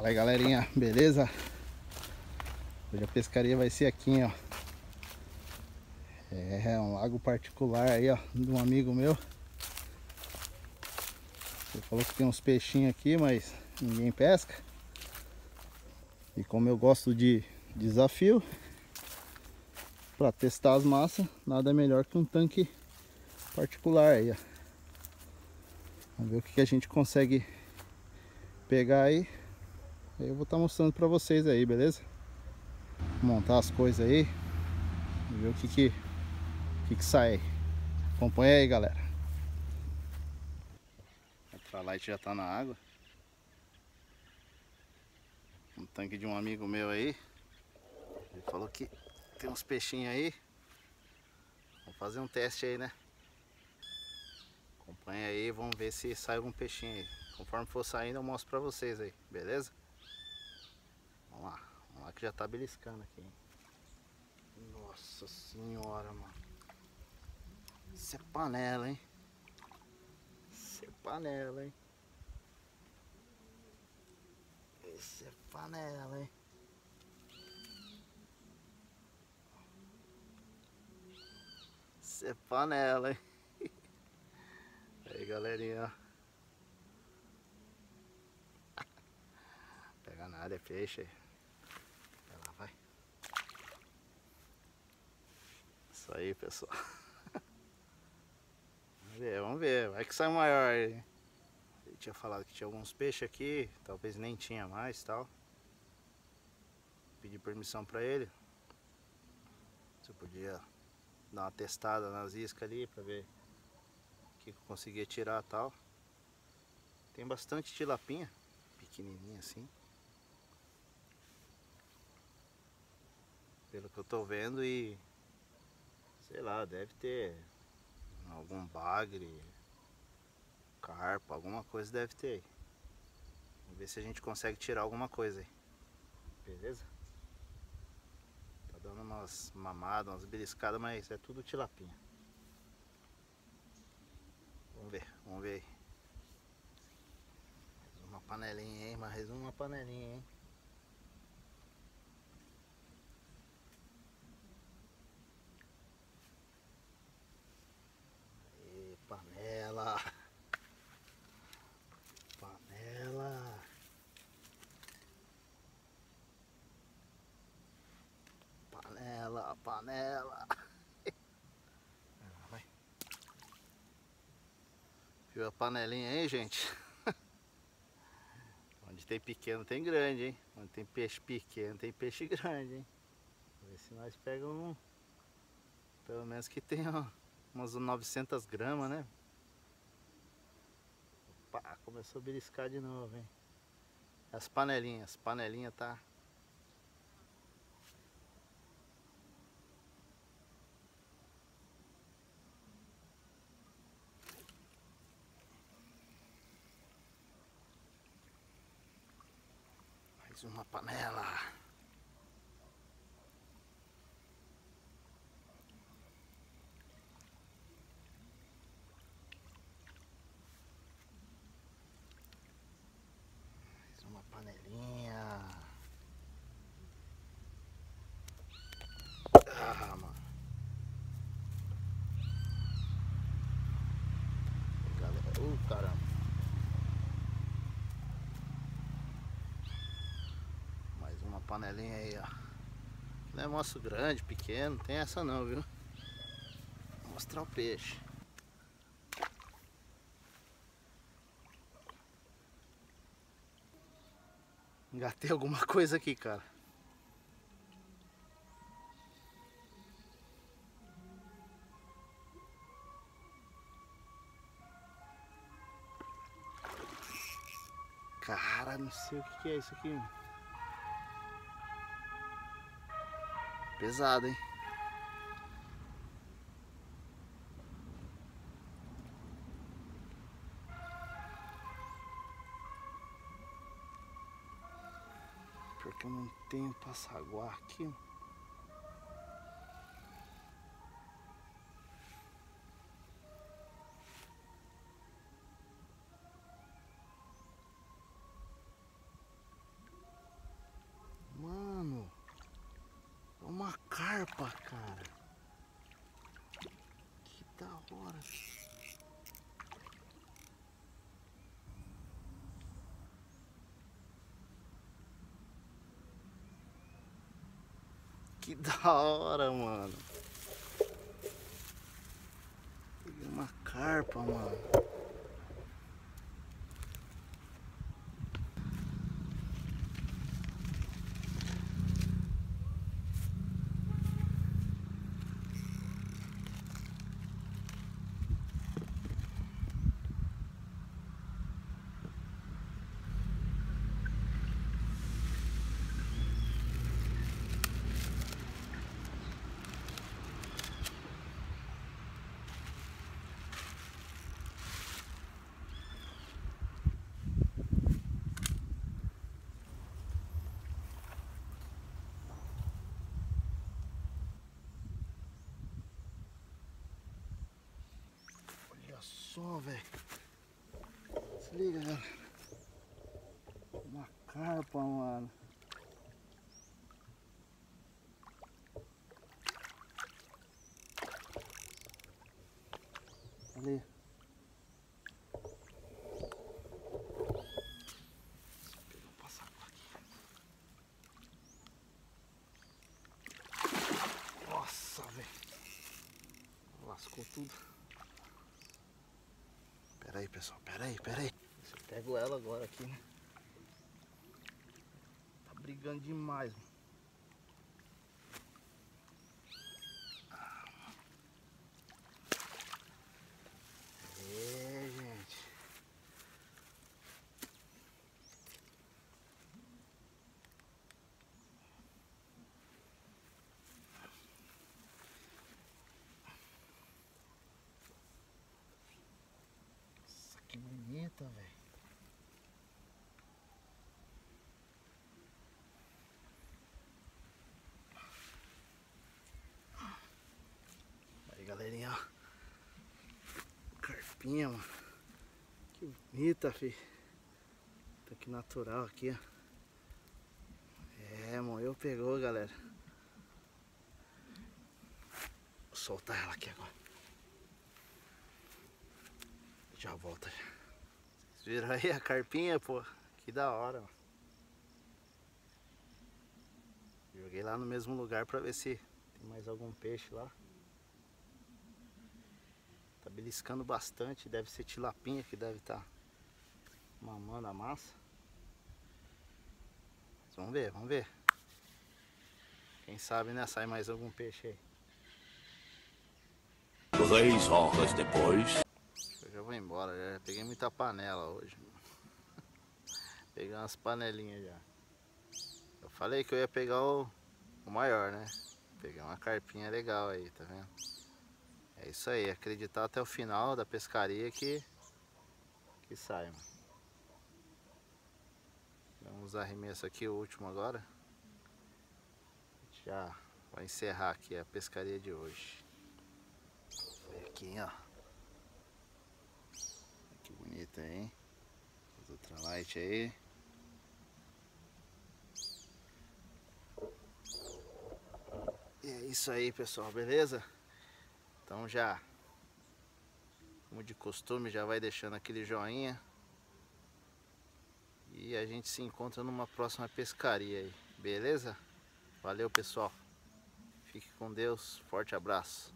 Fala aí galerinha, beleza? Hoje a pescaria vai ser aqui, ó. É um lago particular aí, ó, de um amigo meu. Ele falou que tem uns peixinhos aqui, mas ninguém pesca. E como eu gosto de desafio, para testar as massas, nada melhor que um tanque particular aí, ó. Vamos ver o que, a gente consegue pegar aí. Eu vou estar tá mostrando para vocês aí, beleza? Montar as coisas aí. Ver o que que, o que, que sai. Acompanha aí, galera. A Ultralight já tá na água. Um tanque de um amigo meu aí. Ele falou que tem uns peixinhos aí. Vamos fazer um teste aí, né? Acompanha aí, vamos ver se sai algum peixinho aí. Conforme for saindo eu mostro pra vocês aí, beleza? Vamos lá, vamos lá que já tá beliscando aqui? Nossa senhora, mano. Isso é panela, hein? Isso é panela, hein? Isso é panela, hein? Isso é panela, hein? Aí, galerinha, Pega nada, é peixe. Vai lá, vai. Isso aí, pessoal. Vamos ver, vamos ver. Vai que sai maior aí. Tinha falado que tinha alguns peixes aqui, talvez nem tinha mais tal. Pedi permissão pra ele. Se eu podia dar uma testada nas iscas ali pra ver que eu conseguia tirar tal. Tem bastante tilapinha, pequenininha assim. Pelo que eu tô vendo e sei lá, deve ter algum bagre, carpa, alguma coisa deve ter aí. Vamos ver se a gente consegue tirar alguma coisa aí. Beleza? Tá dando umas mamadas, umas beliscadas, mas é tudo tilapinha. Vamos ver, vamos ver aí. Mais uma panelinha, hein? Mais uma panelinha, hein? Aí, panela. Panela. Panela, panela. Viu a panelinha aí, gente? Onde tem pequeno tem grande, hein? Onde tem peixe pequeno tem peixe grande, hein? Vamos ver se nós pegamos um... Pelo menos que tenha umas 900 gramas, né? Opa, começou a beliscar de novo, hein? As panelinhas, as panelinhas tá Mais uma panela. Mais uma panelinha. Ah, mano. Galera, oh, caramba. Panelinha aí, ó. Não é moço grande, pequeno, tem essa não, viu? Vou mostrar o peixe. Engatei alguma coisa aqui, cara. Cara, não sei o que é isso aqui. Pesado, hein? Porque eu não tenho passaguá aqui. Opa, cara. Que da hora. Que da hora, mano. Peguei uma carpa, mano. Só, velho. Se liga, galera. Uma carpa, mano. Ali. Nossa, velho. Lascou tudo. Pessoal. Pera aí, pera aí. Eu pego ela agora aqui, né? Tá brigando demais, mano. É, gente. que velho. Aí, galerinha, ó. Carpinha, mano. Que bonita, fi. Tá aqui natural aqui, ó. É, morreu, pegou, galera. Vou soltar ela aqui agora. Já volta. Vocês viram aí a carpinha, pô? Que da hora, mano. Joguei lá no mesmo lugar pra ver se tem mais algum peixe lá. Tá beliscando bastante, deve ser tilapinha que deve estar tá mamando a massa. Mas vamos ver, vamos ver. Quem sabe, né, sai mais algum peixe aí. Três horas depois embora, já peguei muita panela hoje. Peguei umas panelinhas já. Eu falei que eu ia pegar o, o maior, né? Peguei uma carpinha legal aí, tá vendo? É isso aí, acreditar até o final da pescaria que, que sai, mano. Vamos arremesso aqui, o último agora. Já vai encerrar aqui a pescaria de hoje. Aqui, ó bonita, hein? As aí. E é isso aí, pessoal, beleza? Então já, como de costume, já vai deixando aquele joinha. E a gente se encontra numa próxima pescaria aí, beleza? Valeu, pessoal. Fique com Deus. Forte abraço.